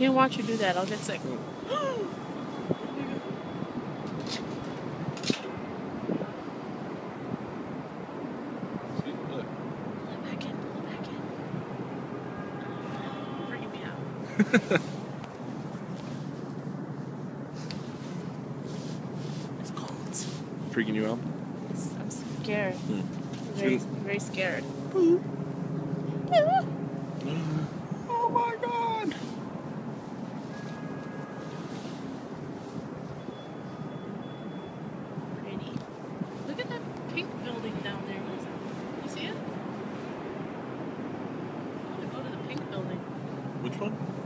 can't watch you do that. I'll get sick. See, look. Pull it back in. Pull it back in. Freaking me out. it's cold. Freaking you out? I'm scared. Hmm. Very, very scared. Which one?